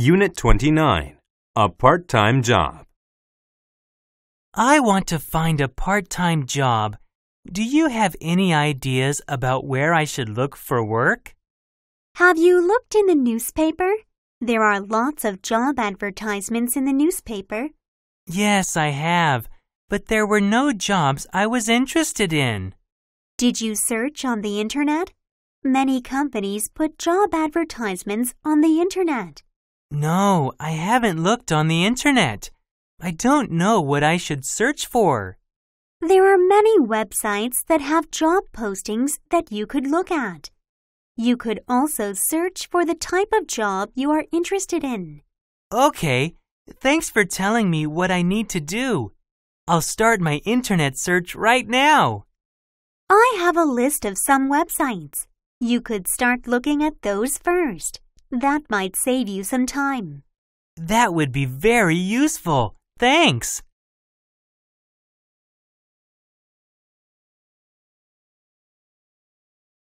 Unit 29 A Part Time Job. I want to find a part time job. Do you have any ideas about where I should look for work? Have you looked in the newspaper? There are lots of job advertisements in the newspaper. Yes, I have, but there were no jobs I was interested in. Did you search on the internet? Many companies put job advertisements on the internet. No, I haven't looked on the internet. I don't know what I should search for. There are many websites that have job postings that you could look at. You could also search for the type of job you are interested in. Okay, thanks for telling me what I need to do. I'll start my internet search right now. I have a list of some websites. You could start looking at those first. That might save you some time. That would be very useful. Thanks.